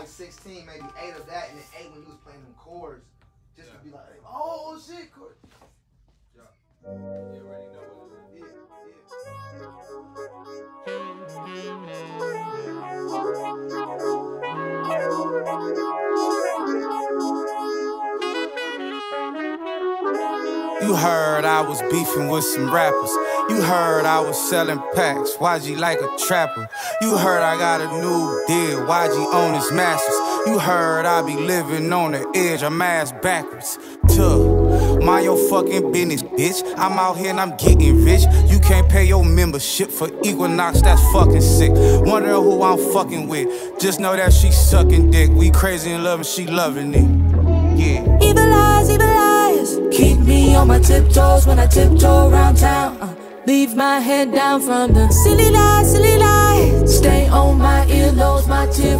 like 16, maybe eight of that, and then eight when you was playing them chords, just to be like, oh shit, chord. Yeah. You You heard I was beefing with some rappers. You heard I was selling packs. YG like a trapper. You heard I got a new deal. YG on his masters. You heard I be living on the edge. I'm ass backwards. Tuh. Mind your fucking business, bitch. I'm out here and I'm getting rich. You can't pay your membership for Equinox, that's fucking sick. Wonder who I'm fucking with. Just know that she sucking dick. We crazy in love and she loving it. Yeah. Tiptoes when I tiptoe around town. Uh, leave my head down from the silly lies, silly lies. Stay on my earlobes, my tear.